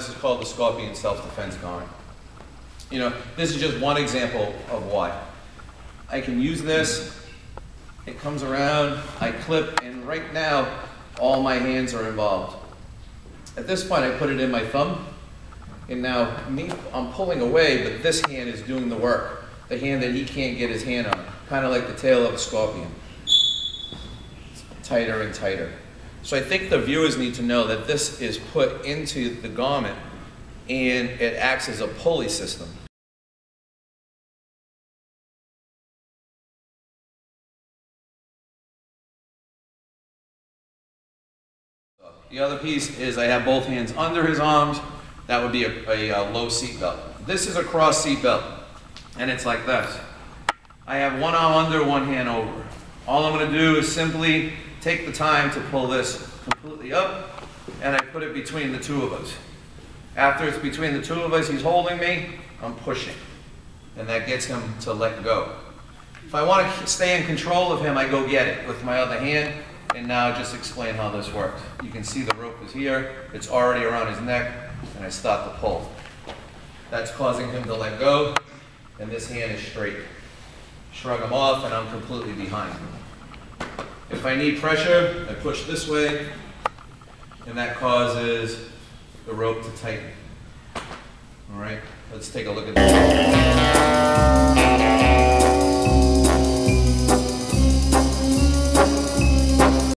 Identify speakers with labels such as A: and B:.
A: Scorpion self-defense garment. You know, this is just one example of why. I can use this, it comes around, I clip, and right now, all my hands are involved. At this point, I put it in my thumb, and now me, I'm pulling away, but this hand is doing the work. The hand that he can't get his hand on, kind of like the tail of a scorpion. Tighter and tighter. So I think the viewers need to know that this is put into the garment and it acts as a pulley system. The other piece is I have both hands under his arms. That would be a, a, a low seat belt. This is a cross seat belt, and it's like this. I have one arm under, one hand over. All I'm going to do is simply take the time to pull this completely up, and I put it between the two of us. After it's between the two of us, he's holding me, I'm pushing. And that gets him to let go. If I want to stay in control of him, I go get it with my other hand, and now just explain how this works. You can see the rope is here, it's already around his neck, and I start to pull. That's causing him to let go, and this hand is straight. Shrug him off, and I'm completely behind. If I need pressure, I push this way, and that causes the rope to tighten. All right, let's take a look at this.